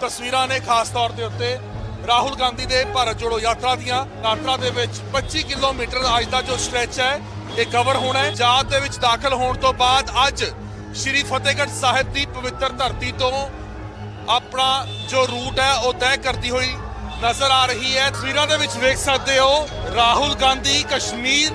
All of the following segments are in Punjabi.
ਤਸਵੀਰਾਂ ਨੇ ਖਾਸ ਤੌਰ ਦੇ ਉੱਤੇ ਰਾਹੁਲ ਗਾਂਧੀ ਦੇ ਭਾਰਤ ਜੋੜੋ ਯਾਤਰਾ ਦੀਆਂ ਯਾਤਰਾ ਦੇ ਵਿੱਚ 25 ਕਿਲੋਮੀਟਰ ਅੱਜ ਦਾ ਜੋ ਸਟ੍ਰੈਚ ਹੈ, ਇਹ ਕਵਰ ਹੋਣਾ ਹੈ। ਜਾਤ ਦੇ ਵਿੱਚ ਦਾਖਲ ਹੋਣ ਤੋਂ ਬਾਅਦ ਅੱਜ ਸ਼੍ਰੀ ਫਤਿਹਗੜ੍ਹ ਸਾਹਿਬ ਦੀ ਪਵਿੱਤਰ ਧਰਤੀ ਤੋਂ ਆਪਣਾ ਜੋ ਰੂਟ ਹੈ, ਉਹ ਤੈਅ ਕਰਦੀ ਹੋਈ ਨਜ਼ਰ ਆ ਰਹੀ ਹੈ। ਤਸਵੀਰਾਂ ਦੇ ਵਿੱਚ ਵੇਖ ਸਕਦੇ ਹੋ, ਰਾਹੁਲ ਗਾਂਧੀ, ਕਸ਼ਮੀਰ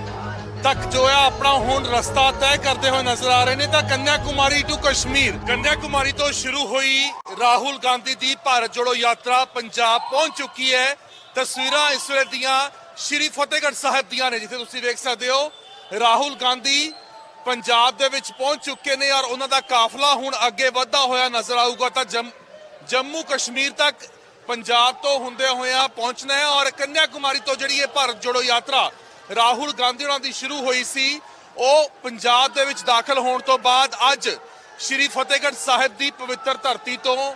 ਤੱਕ ਜੋ ਹੈ ਆਪਣਾ ਹੁਣ ਰਸਤਾ ਤੈਅ ਕਰਦੇ ਹੋਏ ਨਜ਼ਰ ਆ ਰਹੇ ਨੇ ਤਾਂ ਕੰਨਿਆ ਕੁਮਾਰੀ ਟੂ ਕਸ਼ਮੀਰ। ਕੰਨਿਆ ਕੁਮਾਰੀ ਤੋਂ ਸ਼ੁਰੂ ਹੋਈ ਰਾਹੁਲ ਗਾਂਧੀ ਦੀ ਭਾਰਤ ਜੋੜੋ ਯਾਤਰਾ ਪੰਜਾਬ ਪਹੁੰਚ ਚੁੱਕੀ ਹੈ। ਤਸਵੀਰਾਂ ਇਸ ਵੇਲੇ ਦੀਆਂ ਸ਼੍ਰੀ ਫਤਿਹਗੜ੍ਹ ਸਾਹਿਬ ਦੀਆਂ ਨੇ, ਜਿੱਥੇ ਤੁਸੀਂ ਵੇਖ ਸਕਦੇ ਹੋ, ਰਾਹੁਲ ਗਾਂਧੀ ਪੰਜਾਬ ਦੇ ਵਿੱਚ ਪਹੁੰਚ ਚੁੱਕੇ ਨੇ ਔਰ ਉਹਨਾਂ ਦਾ ਕਾਫਲਾ ਹੁਣ ਅੱਗੇ ਵਧਦਾ ਹੋਇਆ ਨਜ਼ਰ ਆਊਗਾ ਤਾਂ ਜੰਮ- ਜੰਮੂ ਕਸ਼ਮੀਰ ਤੱਕ ਪੰਜਾਬ ਤੋਂ ਹੁੰਦੇ ਹੋਇਆ ਪਹੁੰਚਣਾ ਹੈ ਔਰ ਕੰਨਿਆ ਕੁਮਾਰੀ ਤੋਂ ਜਿਹੜੀ ਇਹ ਭਾਰਤ ਜੋੜੋ ਯਾਤਰਾ ਰਾਹੁਲ ਗਾਂਧੀ ਉਹਨਾਂ ਦੀ ਸ਼ੁਰੂ ਹੋਈ ਸੀ। ਉਹ ਪੰਜਾਬ ਦੇ ਵਿੱਚ ਦਾਖਲ ਹੋਣ ਤੋਂ ਬਾਅਦ ਅੱਜ ਸ਼੍ਰੀ ਫਤਿਹਗੜ੍ਹ ਸਾਹਿਬ ਦੀ ਪਵਿੱਤਰ ਧਰਤੀ ਤੋਂ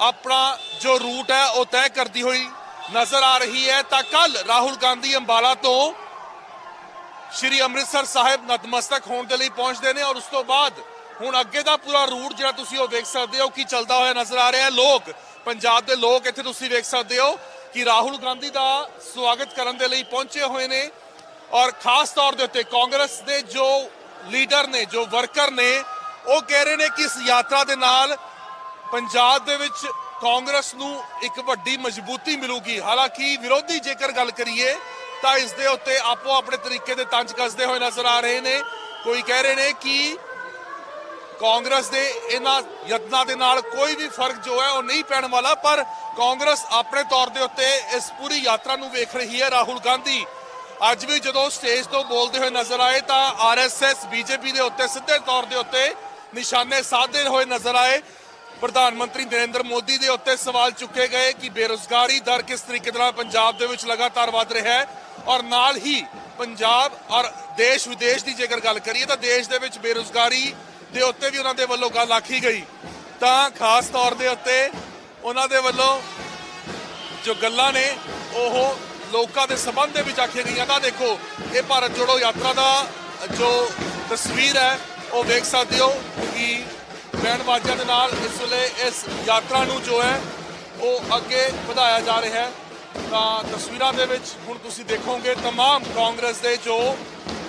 ਆਪਣਾ ਜੋ ਰੂਟ ਹੈ, ਉਹ ਤੈਅ ਕਰਦੀ ਹੋਈ ਨਜ਼ਰ ਆ ਰਹੀ ਹੈ। ਤਾਂ ਕੱਲ ਰਾਹੁਲ ਗਾਂਧੀ ਅੰਬਾਲਾ ਤੋਂ ਸ਼੍ਰੀ ਅੰਮ੍ਰਿਤਸਰ ਸਾਹਿਬ ਨਤਮਸਤਕ ਹੋਣ ਦੇ ਲਈ ਪਹੁੰਚਦੇ ਨੇ ਔਰ ਉਸ ਤੋਂ ਬਾਅਦ ਹੁਣ ਅੱਗੇ ਦਾ ਪੂਰਾ ਰੂਟ ਜਿਹੜਾ ਤੁਸੀਂ ਉਹ ਵੇਖ ਸਕਦੇ ਹੋ, ਕਿ ਚੱਲਦਾ ਹੋਇਆ ਨਜ਼ਰ ਆ ਰਿਹਾ। ਹੈ ਲੋਕ, ਪੰਜਾਬ ਦੇ ਲੋਕ ਇੱਥੇ ਤੁਸੀਂ ਵੇਖ ਸਕਦੇ ਹੋ ਕਿ ਰਾਹੁਲ ਗਾਂਧੀ ਦਾ ਸਵਾਗਤ ਕਰਨ ਦੇ ਲਈ ਪਹੁੰਚੇ ਹੋਏ ਨੇ। ਔਰ ਖਾਸ ਤੌਰ ਦੇ ਉੱਤੇ ਕਾਂਗਰਸ ਦੇ ਜੋ ਲੀਡਰ ਨੇ, ਜੋ ਵਰਕਰ ਨੇ, ਉਹ ਕਹਿ ਰਹੇ ਨੇ ਕਿ ਇਸ ਯਾਤਰਾ ਦੇ ਨਾਲ ਪੰਜਾਬ ਦੇ ਵਿੱਚ ਕਾਂਗਰਸ ਨੂੰ ਇੱਕ ਵੱਡੀ ਮਜ਼ਬੂਤੀ ਮਿਲੂਗੀ। ਹਾਲਾਂਕਿ ਵਿਰੋਧੀ ਜੇਕਰ ਗੱਲ ਕਰੀਏ, ਤਾਂ ਇਸ ਦੇ ਉੱਤੇ ਆਪੋ ਆਪਣੇ ਤਰੀਕੇ ਦੇ ਤੰਜ ਕੱਸਦੇ ਹੋਏ ਨਜ਼ਰ ਆ ਰਹੇ ਨੇ। ਕੋਈ ਕਹਿ ਰਹੇ ਨੇ ਕਿ ਕਾਂਗਰਸ ਦੇ ਇਹਨਾਂ ਯਤਨਾਂ ਦੇ ਨਾਲ ਕੋਈ ਵੀ ਫ਼ਰਕ ਜੋ ਹੈ ਉਹ ਨਹੀਂ ਪੈਣ ਵਾਲਾ, ਪਰ ਕਾਂਗਰਸ ਆਪਣੇ ਤੌਰ ਦੇ ਉੱਤੇ ਇਸ ਪੂਰੀ ਯਾਤਰਾ ਨੂੰ ਵੇਖ ਰਹੀ ਹੈ। ਰਾਹੁਲ ਗਾਂਧੀ ਅੱਜ ਵੀ ਜਦੋਂ ਸਟੇਜ ਤੋਂ ਬੋਲਦੇ ਹੋਏ ਨਜ਼ਰ ਆਏ ਤਾਂ ਆਰਐਸਐਸ, ਬੀਜੇਪੀ ਦੇ ਉੱਤੇ ਸਿੱਧੇ ਤੌਰ ਦੇ ਉੱਤੇ ਨਿਸ਼ਾਨੇ ਸਾਧਦੇ ਹੋਏ ਨਜ਼ਰ ਆਏ। ਪ੍ਰਧਾਨ ਮੰਤਰੀ ਨਰਿੰਦਰ ਮੋਦੀ ਦੇ ਉੱਤੇ ਸਵਾਲ ਚੁੱਕੇ ਗਏ ਕਿ ਬੇਰੁਜ਼ਗਾਰੀ ਦਰ ਕਿਸ ਤਰੀਕੇ ਦੇ ਨਾਲ ਪੰਜਾਬ ਦੇ ਵਿੱਚ ਲਗਾਤਾਰ ਵਧ ਰਿਹਾ ਹੈ ਔਰ ਨਾਲ ਹੀ ਪੰਜਾਬ ਔਰ ਦੇਸ਼ ਵਿਦੇਸ਼ ਦੀ ਜੇਕਰ ਗੱਲ ਕਰੀਏ ਤਾਂ ਦੇਸ਼ ਦੇ ਵਿੱਚ ਬੇਰੁਜ਼ਗਾਰੀ ਦੇ ਉੱਤੇ ਵੀ ਉਹਨਾਂ ਦੇ ਵੱਲੋਂ ਗੱਲ ਆਖੀ ਗਈ। ਤਾਂ ਖਾਸ ਤੌਰ ਦੇ ਉੱਤੇ ਉਹਨਾਂ ਦੇ ਵੱਲੋਂ ਜੋ ਗੱਲਾਂ ਨੇ, ਉਹ ਲੋਕਾਂ ਦੇ ਸੰਬੰਧ ਦੇ ਵਿੱਚ ਆਖੀਆਂ ਗਈਆਂ ਤਾਂ ਦੇਖੋ ਇਹ ਭਾਰਤ ਜੋੜੋ ਯਾਤਰਾ ਦਾ ਜੋ ਤਸਵੀਰ ਹੈ ਉਹ ਵੇਖ ਸਕਦੇ ਹੋ ਕਿ ਬੈਂਡ ਬਾਜਿਆਂ ਦੇ ਨਾਲ ਇਸ ਵੇਲੇ ਇਸ ਯਾਤਰਾ ਨੂੰ ਜੋ ਹੈ ਉਹ ਅੱਗੇ ਵਧਾਇਆ ਜਾ ਰਿਹਾ ਹੈ ਤਾਂ ਤਸਵੀਰਾਂ ਦੇ ਵਿੱਚ ਹੁਣ ਤੁਸੀਂ ਦੇਖੋਗੇ तमाम ਕਾਂਗਰਸ ਦੇ ਜੋ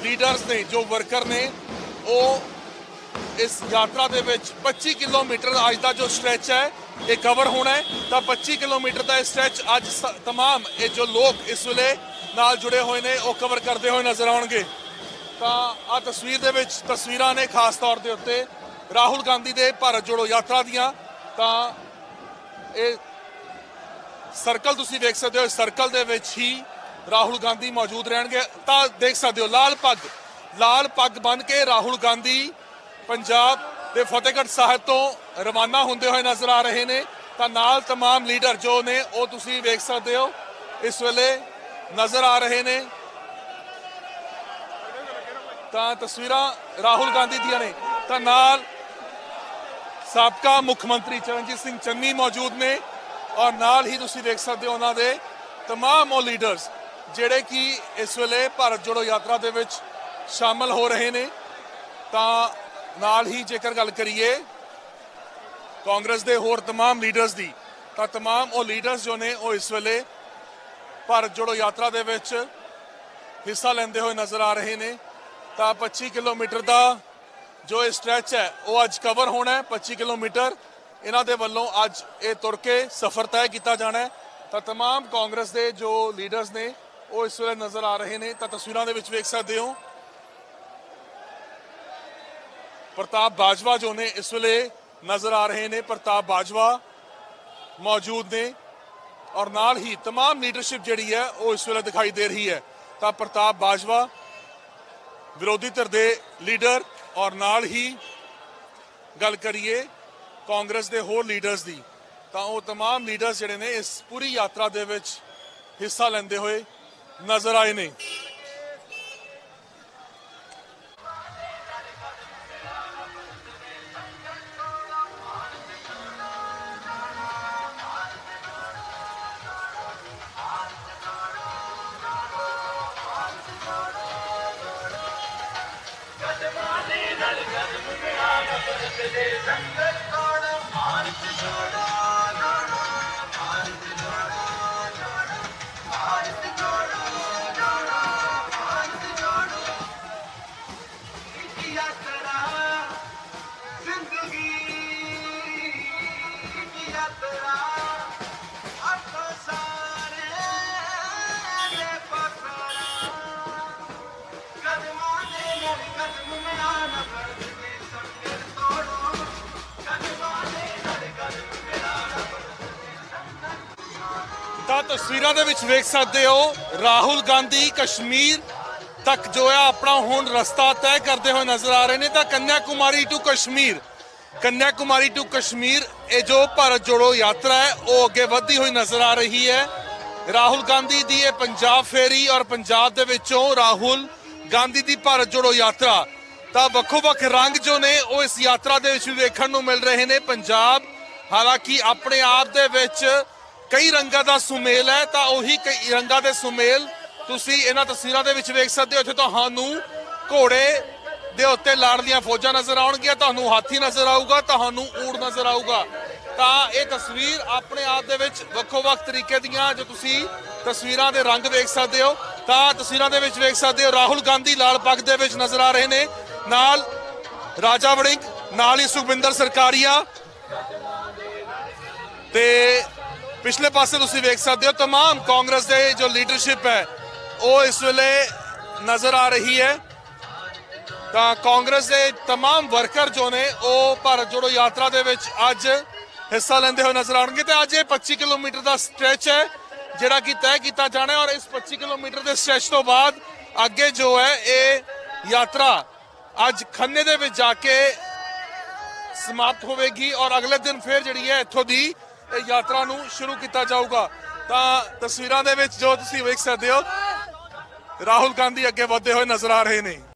ਲੀਡਰਸ ਨੇ ਜੋ ਵਰਕਰ ਨੇ ਉਹ ਇਸ ਯਾਤਰਾ ਦੇ ਵਿੱਚ 25 ਕਿਲੋਮੀਟਰ ਅੱਜ ਦਾ ਜੋ ਸਟ੍ਰੈਚ ਹੈ ਇਹ ਕਵਰ ਹੋਣਾ ਹੈ ਤਾਂ 25 ਕਿਲੋਮੀਟਰ ਦਾ ਇਹ ਸਟ੍ਰੈਚ ਅੱਜ ਸ- तमाम ਇਹ ਜੋ ਲੋਕ ਇਸ ਵੇਲੇ ਨਾਲ ਜੁੜੇ ਹੋਏ ਨੇ ਉਹ ਕਵਰ ਕਰਦੇ ਹੋਏ ਨਜ਼ਰ ਆਉਣਗੇ ਤਾਂ ਆ ਤਸਵੀਰ ਦੇ ਵਿੱਚ ਤਸਵੀਰਾਂ ਨੇ ਖਾਸ ਤੌਰ ਦੇ ਉੱਤੇ ਰਾਹੁਲ ਗਾਂਧੀ ਦੇ ਭਾਰਤ ਜੋੜੋ ਯਾਤਰਾ ਦੀਆਂ ਤਾਂ ਇਹ ਸਰਕਲ ਤੁਸੀਂ ਵੇਖ ਸਕਦੇ ਹੋ ਇਸ ਸਰਕਲ ਦੇ ਵਿੱਚ ਹੀ ਰਾਹੁਲ ਗਾਂਧੀ ਮੌਜੂਦ ਰਹਿਣਗੇ ਤਾਂ ਦੇਖ ਸਕਦੇ ਹੋ ਲਾਲ ਪੱਗ ਲਾਲ ਪੱਗ ਬੰਨ ਕੇ ਰਾਹੁਲ ਗਾਂਧੀ ਪੰਜਾਬ ਦੇ ਫਤਿਹਗੜ੍ਹ ਸਾਹਿਬ ਤੋਂ ਰਵਾਨਾ ਹੁੰਦੇ ਹੋਏ ਨਜ਼ਰ ਆ ਰਹੇ ਨੇ ਤਾਂ ਨਾਲ तमाम ਲੀਡਰ ਜੋ ਨੇ ਉਹ ਤੁਸੀਂ ਵੇਖ ਸਕਦੇ ਹੋ ਇਸ ਵੇਲੇ ਨਜ਼ਰ ਆ ਰਹੇ ਨੇ ਤਾਂ ਤਸਵੀਰਾਂ ਰਾਹੁਲ ਗਾਂਧੀ ਦੀਆਂ ਨੇ ਤਾਂ ਨਾਲ ਸਾਬਕਾ ਮੁੱਖ ਮੰਤਰੀ ਚਰਨਜੀਤ ਸਿੰਘ ਚੰਨੀ ਮੌਜੂਦ ਨੇ ਔਰ ਨਾਲ ਹੀ ਤੁਸੀਂ ਦੇਖ ਸਕਦੇ ਹੋ ਉਹਨਾਂ ਦੇ तमाम ਉਹ ਲੀਡਰਸ ਜਿਹੜੇ ਕਿ ਇਸ ਵੇਲੇ ਭਾਰਤ ਜੋੜੋ ਯਾਤਰਾ ਦੇ ਵਿੱਚ ਸ਼ਾਮਲ ਹੋ ਰਹੇ ਨੇ ਤਾਂ ਨਾਲ ਹੀ ਜੇਕਰ ਗੱਲ ਕਰੀਏ ਕਾਂਗਰਸ ਦੇ ਹੋਰ तमाम ਲੀਡਰਸ ਦੀ ਤਾਂ तमाम ਉਹ ਲੀਡਰਸ ਜੋ ਨੇ ਉਹ ਇਸ ਵੇਲੇ ਭਾਰਤ ਜੋੜੋ ਯਾਤਰਾ ਦੇ ਵਿੱਚ ਹਿੱਸਾ ਲੈਂਦੇ ਹੋਏ ਨਜ਼ਰ ਆ ਰਹੇ ਨੇ ਤਾਂ 25 ਕਿਲੋਮੀਟਰ ਦਾ ਜੋ ਇਹ ਸਟ੍ਰੈਚ ਹੈ ਉਹ ਅੱਜ ਕਵਰ ਹੋਣਾ ਹੈ 25 ਕਿਲੋਮੀਟਰ ਇਹਨਾਂ ਦੇ ਵੱਲੋਂ ਅੱਜ ਇਹ ਤੁਰ ਕੇ ਸਫ਼ਰ ਤੈਅ ਕੀਤਾ ਜਾਣਾ ਹੈ ਤਾਂ तमाम ਕਾਂਗਰਸ ਦੇ ਜੋ ਲੀਡਰਸ ਨੇ ਉਹ ਇਸ ਵੇਲੇ ਨਜ਼ਰ ਆ ਰਹੇ ਨੇ ਤਾਂ ਤਸਵੀਰਾਂ ਦੇ ਵਿੱਚ ਵੇਖ ਸਕਦੇ ਹੋ ਪ੍ਰਤਾਪ ਬਾਜਵਾ ਜੋ ਨੇ ਇਸ ਵੇਲੇ ਨਜ਼ਰ ਆ ਰਹੇ ਨੇ ਪ੍ਰਤਾਪ ਬਾਜਵਾ ਮੌਜੂਦ ਨੇ ਔਰ ਨਾਲ ਹੀ तमाम ਲੀਡਰਸ਼ਿਪ ਜਿਹੜੀ ਹੈ ਉਹ ਇਸ ਵੇਲੇ ਦਿਖਾਈ ਦੇ ਰਹੀ ਹੈ ਤਾਂ ਪ੍ਰਤਾਪ ਬਾਜਵਾ ਵਿਰੋਧੀ ਧਿਰ ਦੇ ਲੀਡਰ ਔਰ ਨਾਲ ਹੀ ਗੱਲ ਕਰੀਏ ਕਾਂਗਰਸ ਦੇ ਹੋਰ ਲੀਡਰਸ ਦੀ ਤਾਂ ਉਹ तमाम ਲੀਡਰਸ ਜਿਹੜੇ ਨੇ ਇਸ ਪੂਰੀ ਯਾਤਰਾ ਦੇ ਵਿੱਚ ਹਿੱਸਾ ਲੈਂਦੇ ਹੋਏ ਨਜ਼ਰ ਆਏ ਨੇ நல்கதும் ஞான பரதே சங்கத்தான ஆர்த்து ஜோட ਤਾਂ ਤਸਵੀਰਾਂ ਦੇ ਵਿੱਚ ਵੇਖ ਸਕਦੇ ਹੋ, ਰਾਹੁਲ ਗਾਂਧੀ ਕਸ਼ਮੀਰ ਤੱਕ ਜੋ ਹੈ ਆਪਣਾ ਹੁਣ ਰਸਤਾ ਤੈਅ ਕਰਦੇ ਹੋਏ ਨਜ਼ਰ ਆ ਰਹੇ ਨੇ। ਤਾਂ ਕੰਨਿਆ ਕੁਮਾਰੀ ਟੂ ਕਸ਼ਮੀਰ ਕੰਨਿਆ ਕੁਮਾਰੀ ਟੂ ਕਸ਼ਮੀਰ, ਇਹ ਜੋ ਭਾਰਤ ਜੋੜੋ ਯਾਤਰਾ ਹੈ, ਉਹ ਅੱਗੇ ਵਧਦੀ ਹੋਈ ਨਜ਼ਰ ਆ ਰਹੀ ਹੈ। ਰਾਹੁਲ ਗਾਂਧੀ ਦੀ ਇਹ ਪੰਜਾਬ ਫੇਰੀ ਔਰ ਪੰਜਾਬ ਦੇ ਵਿੱਚੋਂ ਰਾਹੁਲ ਗਾਂਧੀ ਦੀ ਭਾਰਤ ਜੋੜੋ ਯਾਤਰਾ, ਤਾਂ ਵੱਖੋ-ਵੱਖ ਰੰਗ ਜੋ ਨੇ, ਉਹ ਇਸ ਯਾਤਰਾ ਦੇ ਵਿੱਚ ਵੀ ਵੇਖਣ ਨੂੰ ਮਿਲ ਰਹੇ ਨੇ। ਪੰਜਾਬ ਹਾਲਾਂਕਿ ਆਪਣੇ ਆਪ ਦੇ ਵਿੱਚ ਕਈ ਰੰਗਾਂ ਦਾ ਸੁਮੇਲ ਹੈ, ਤਾਂ ਉਹੀ ਕਈ ਰੰਗਾਂ ਦੇ ਸੁਮੇਲ ਤੁਸੀਂ ਇਹਨਾਂ ਤਸਵੀਰਾਂ ਦੇ ਵਿੱਚ ਵੇਖ ਸਕਦੇ ਹੋ। ਇੱਥੇ ਤੁਹਾਨੂੰ ਘੋੜੇ ਦੇ ਉੱਤੇ ਲਾੜਦੀਆਂ ਫੌਜਾਂ ਨਜ਼ਰ ਆਉਣਗੀਆਂ, ਤੁਹਾਨੂੰ ਹਾਥੀ ਨਜ਼ਰ ਆਊਗਾ, ਤੁਹਾਨੂੰ ਊੜ ਨਜ਼ਰ ਆਊਗਾ। ਤਾਂ ਇਹ ਤਸਵੀਰ ਆਪਣੇ ਆਪ ਦੇ ਵਿੱਚ ਵੱਖੋ-ਵੱਖ ਤਰੀਕੇ ਦੀਆਂ ਜੋ ਤੁਸੀਂ ਤਸਵੀਰਾਂ ਦੇ ਰੰਗ ਵੇਖ ਸਕਦੇ ਹੋ। ਤਾਂ ਤਸਵੀਰਾਂ ਦੇ ਵਿੱਚ ਵੇਖ ਸਕਦੇ ਹੋ, ਰਾਹੁਲ ਗਾਂਧੀ ਲਾਲ ਪੱਗ ਦੇ ਵਿੱਚ ਨਜ਼ਰ ਆ ਰਹੇ ਨੇ। ਨਾਲ ਰਾਜਾ ਵੜਿੰਗ, ਨਾਲ ਹੀ ਸੁਖਵਿੰਦਰ ਸਰਕਾਰੀਆ। ਤੇ ਪਿਛਲੇ ਪਾਸੇ ਤੁਸੀਂ ਵੇਖ ਸਕਦੇ ਹੋ तमाम ਕਾਂਗਰਸ ਦੇ ਜੋ ਲੀਡਰਸ਼ਿਪ ਹੈ ਉਹ ਇਸ ਵੇਲੇ ਨਜ਼ਰ ਆ ਰਹੀ ਹੈ ਤਾਂ ਕਾਂਗਰਸ ਦੇ तमाम ਵਰਕਰ ਜੋ ਨੇ ਉਹ ਭਾਰਤ ਜੋੜੋ ਯਾਤਰਾ ਦੇ ਵਿੱਚ ਅੱਜ ਹਿੱਸਾ ਲੈਂਦੇ ਹੋਏ ਨਜ਼ਰ ਆਉਣਗੇ ਤੇ ਅੱਜ ਇਹ 25 ਕਿਲੋਮੀਟਰ ਦਾ ਸਟ੍ਰੈਚ ਹੈ ਜਿਹੜਾ ਕਿ ਤੈਅ ਕੀਤਾ ਜਾਣਾ ਹੈ ਔਰ ਇਸ 25 ਕਿਲੋਮੀਟਰ ਦੇ ਸਟ੍ਰੈਚ ਤੋਂ ਬਾਅਦ ਅੱਗੇ ਜੋ ਹੈ ਇਹ ਯਾਤਰਾ ਅੱਜ ਖੰਨੇ ਦੇ ਵਿੱਚ ਜਾ ਕੇ ਸਮਾਪਤ ਹੋਵੇਗੀ ਔਰ ਅਗਲੇ ਦਿਨ ਫਿਰ ਜਿਹੜੀ ਹੈ ਇੱਥੋਂ ਦੀ ਇਹ ਯਾਤਰਾ ਨੂੰ ਸ਼ੁਰੂ ਕੀਤਾ ਜਾਊਗਾ। ਤਾਂ ਤਸਵੀਰਾਂ ਦੇ ਵਿੱਚ ਜੋ ਤੁਸੀਂ ਵੇਖ ਸਕਦੇ ਹੋ, ਰਾਹੁਲ ਗਾਂਧੀ ਅੱਗੇ ਵਧਦੇ ਹੋਏ ਨਜ਼ਰ ਆ ਰਹੇ ਨੇ।